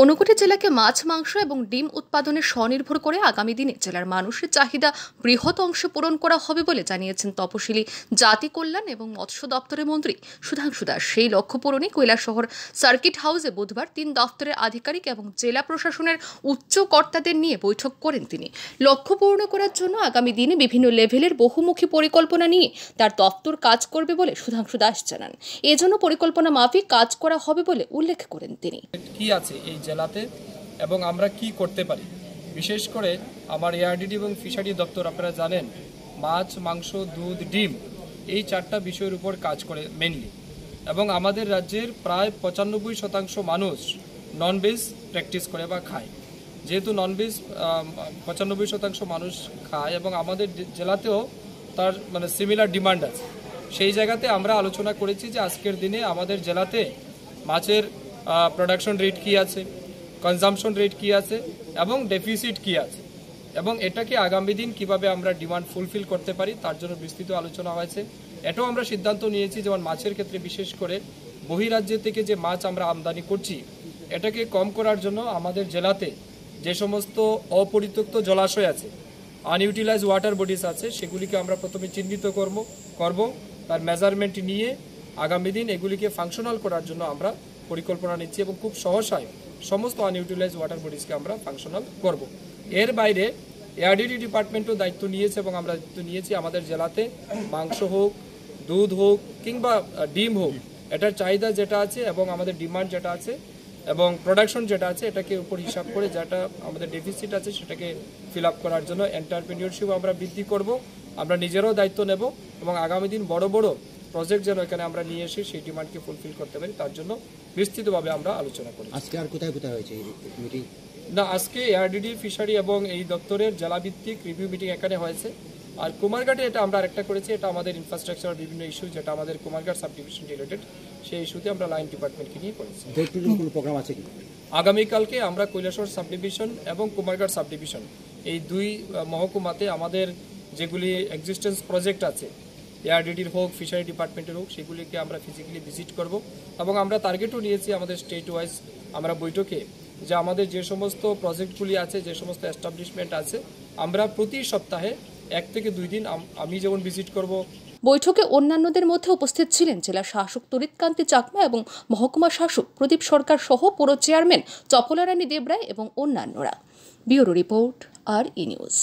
ঊনকোটি জেলাকে মাছ, মাংস এবং ডিম উৎপাদনে স্বনির্ভর করে আগামী দিনে জেলার মানুষের চাহিদা বৃহৎ অংশে পূরণ করা হবে বলে জানিয়েছেন তপশিলি জাতি কল্যাণ এবং মৎস্য দপ্তরের মন্ত্রী সুধাংশু দাস। সেই লক্ষ্য পূরণে কৈলাসহর সার্কিট হাউসে বুধবার তিন দপ্তরের আধিকারিক এবং জেলা প্রশাসনের উচ্চ কর্তাদের নিয়ে বৈঠক করেন তিনি। লক্ষ্য পূর্ণ করার জন্য আগামী দিনে বিভিন্ন লেভেলের বহুমুখী পরিকল্পনা নিয়ে তার দপ্তর কাজ করবে বলে সুধাংশু দাস জানান। এজন্য পরিকল্পনা মাফিক কাজ করা হবে বলে উল্লেখ করেন তিনি। কি আছে এই জেলাতে এবং আমরা কি করতে পারি? বিশেষ করে আমার এআরডিডি এবং ফিশারি দপ্তর আপনারা জানেন, মাছ, মাংস, দুধ, ডিম এই চারটা বিষয়ের উপর কাজ করে মেনলি এবং আমাদের রাজ্যের প্রায় পঁচানব্বই শতাংশ মানুষ ননভেজ প্র্যাকটিস করে বা খায়। যেহেতু ননভেজ পঁচানব্বই শতাংশ মানুষ খায় এবং আমাদের জেলাতেও তার মানে সিমিলার ডিমান্ড আছে। সেই জায়গাতে আমরা আলোচনা করেছি যে আজকের দিনে আমাদের জেলাতে মাছের প্রোডাকশন রেট কি আছে কনজামশন রেট কি আছে, এবং ডেফিসিট কি আছে, এবং এটাকে আগামী দিন কীভাবে আমরা ডিমান্ড ফুলফিল করতে পারি, তার জন্য বিস্তৃত আলোচনা হয়েছে। এটাও আমরা সিদ্ধান্ত নিয়েছি, যেমন মাছের ক্ষেত্রে বিশেষ করে বহিরাজ্য থেকে যে মাছ আমরা আমদানি করছি, এটাকে কম করার জন্য আমাদের জেলাতে যে সমস্ত অপরিত্যক্ত জলাশয় আছে আনইউটিলাইজ ওয়াটার বডিস আছে, সেগুলিকে আমরা প্রথমে চিহ্নিত করব করব, তার মেজারমেন্ট নিয়ে আগামী দিন এগুলিকে ফাংশনাল করার জন্য আমরা পরিকল্পনা নিচ্ছি এবং খুব সহসায় সমস্ত আনইউটিলাইজ ওয়াটার বডিজকে আমরা ফাংশনাল করব। এর বাইরে এআরডিডি ডিপার্টমেন্টও দায়িত্ব নিয়েছে এবং আমরা দায়িত্ব নিয়েছি আমাদের জেলাতে মাংস হোক, দুধ হোক কিংবা ডিম হোক, এটার চাহিদা যেটা আছে এবং আমাদের ডিমান্ড যেটা আছে এবং প্রোডাকশন যেটা আছে এটাকে উপর হিসাব করে যেটা আমাদের ডেফিসিট আছে সেটাকে ফিল আপ করার জন্য এন্টারপ্রেনিয়রশিপ আমরা বৃদ্ধি করব। আমরা নিজেরাও দায়িত্ব নেব এবং আগামী দিন বড় বড় প্রজেক্ট যেন এখানে আমরা নিয়ে এসে সেই ডিমান্ডকে ফুলফিল করতে পারি তার জন্য বিস্তৃতভাবে আমরা আলোচনা করি আজকে আর কোথায় কোথায় হয়েছে মিটিং না আজকে এআরডিডি ফিশারি এবং এই দপ্তরের জেলাভিত্তিক রিভিউ মিটিং এখানে হয়েছে। আর কুমারঘাটে এটা আমরা আরেকটা করেছি এটা আমাদের ইনফ্রাস্ট্রাকচার বিভিন্ন ইস্যু যেটা আমাদের কুমারঘাট সাব ডিভিশন রিলেটেড সেই ইস্যুতে আমরা লাইন ডিপার্টমেন্টকে নিয়ে করেছি। কোনো প্রোগ্রাম আছে কি? আগামীকালকে আমরা কৈলাসর সাব ডিভিশন এবং কুমারঘাট সাব ডিভিশন এই দুই মহকুমাতে আমাদের যেগুলি এক্সিস্টেন্স প্রজেক্ট আছে এআরডিডির হোক, ফিশারি ডিপার্টমেন্টের হোক, সেগুলিকে আমরা ফিজিক্যালি ভিজিট করব। এবং আমরা টার্গেটও নিয়েছি আমাদের স্টেট ওয়াইজ আমরা বৈঠকে যে আমাদের যে সমস্ত প্রজেক্টগুলি আছে, যে সমস্ত এস্টাবলিশমেন্ট আছে, আমরা প্রতি সপ্তাহে এক থেকে দুই দিন আমি যেমন ভিজিট করব। বৈঠকে অন্যান্যদের মধ্যে উপস্থিত ছিলেন জেলা শাসক তরিতকান্তি চাকমা এবং মহকুমা শাসক প্রদীপ সরকার সহ পুর চেয়ারম্যান চপলারানী দেবরায় এবং অন্যান্যরা। Bureau report, R E news.